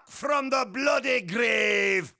back from the bloody grave.